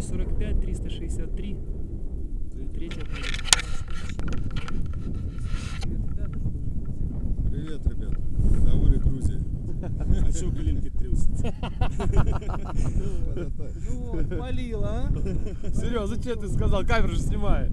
045 363. Привет, ребят. Даури, Грузия. А что блинки трился? Ну вот, полила, ну а? Серега, зачем ты сказал? Камера же снимает.